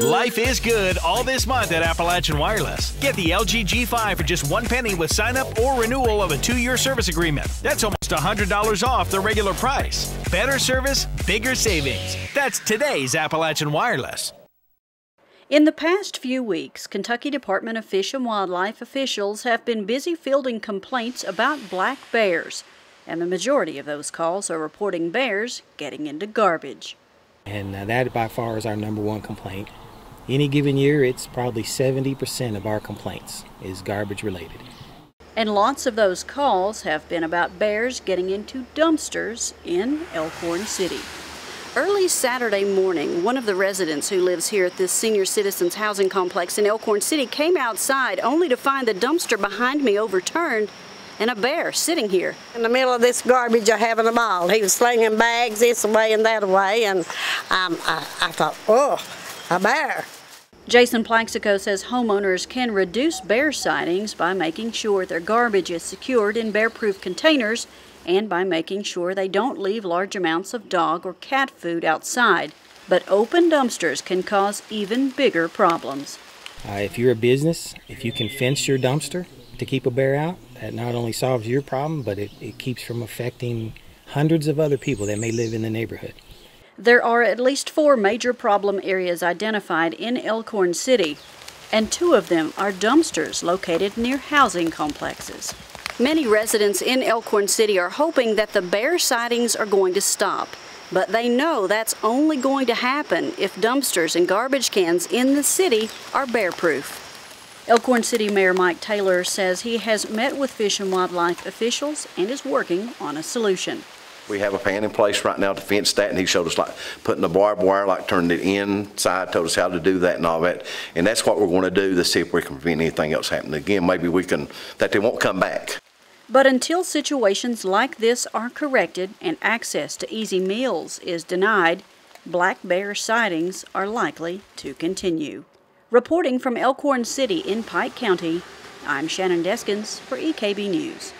Life is good all this month at Appalachian Wireless. Get the LG G5 for just one penny with sign up or renewal of a two year service agreement. That's almost $100 off the regular price. Better service, bigger savings. That's today's Appalachian Wireless. In the past few weeks, Kentucky Department of Fish and Wildlife officials have been busy fielding complaints about black bears, and the majority of those calls are reporting bears getting into garbage. And uh, that by far is our number one complaint. Any given year, it's probably 70% of our complaints is garbage related. And lots of those calls have been about bears getting into dumpsters in Elkhorn City. Early Saturday morning, one of the residents who lives here at this senior citizens housing complex in Elkhorn City came outside only to find the dumpster behind me overturned and a bear sitting here. In the middle of this garbage, I having a ball. He was slinging bags this way and that way, and um, I, I thought, oh, a bear. Jason Plaxico says homeowners can reduce bear sightings by making sure their garbage is secured in bear-proof containers and by making sure they don't leave large amounts of dog or cat food outside. But open dumpsters can cause even bigger problems. Uh, if you're a business, if you can fence your dumpster to keep a bear out, that not only solves your problem, but it, it keeps from affecting hundreds of other people that may live in the neighborhood. There are at least four major problem areas identified in Elkhorn City, and two of them are dumpsters located near housing complexes. Many residents in Elkhorn City are hoping that the bear sightings are going to stop, but they know that's only going to happen if dumpsters and garbage cans in the city are bear proof. Elkhorn City Mayor Mike Taylor says he has met with Fish and Wildlife officials and is working on a solution. We have a plan in place right now to fence that, and he showed us like putting the barbed wire, like turning it inside, told us how to do that and all that. And that's what we're going to do to see if we can prevent anything else happening again. Maybe we can, that they won't come back. But until situations like this are corrected and access to easy meals is denied, black bear sightings are likely to continue. Reporting from Elkhorn City in Pike County, I'm Shannon Deskins for EKB News.